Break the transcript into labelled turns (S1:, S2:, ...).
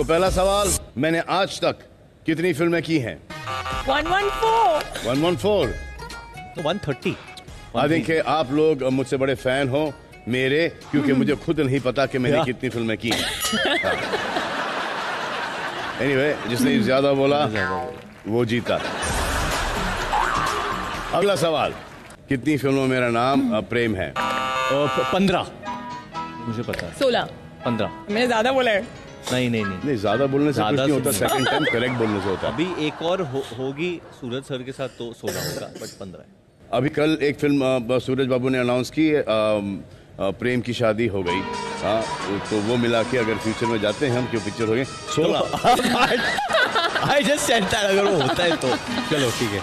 S1: तो पहला सवाल मैंने आज तक कितनी फ़िल्में की हैं?
S2: 114
S1: 114
S3: तो वन थर्टी।
S1: आई थिंक आप लोग मुझसे बड़े फ़ैन हो मेरे क्योंकि मुझे खुद नहीं पता कि मैंने कितनी फ़िल्में की एनीवे anyway, जिसने ज़्यादा बोला वो जीता। अगला सवाल। कितनी फ़िल्मों में मेरा नाम प्रेम है?
S3: पंद्रह। मुझे पता है।
S2: 16
S3: पंद्रह।
S2: मैंने ज़्यादा बोला है।
S3: नहीं नहीं नहीं।
S1: नहीं ज़्यादा बोलने से कुछ नहीं होता सेकंड टाइम करेक्ट बोलने से होता है।
S3: अभी एक और हो, होगी सूरज सर के साथ तो सोलह होगा बट पंद्रह है।
S1: अभी कल एक फ़िल्म सूरज बाबू ने अनाउंस की प्रेम की शादी हो गई। हाँ तो वो मिला के अगर फ्यूचर में जाते हैं हम क्यों पिक्चर हो गए? सोलह
S3: आई जस्ट दैट अगर वो होता है तो। चलो ठीक है।